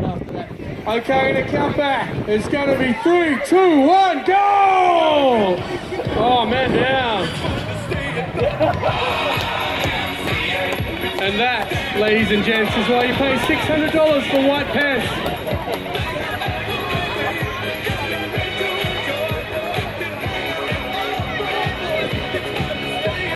Okay, the count back. It's going to be three, two, one, go! Oh, man down. And that, ladies and gents, is why you pay $600 for white pants.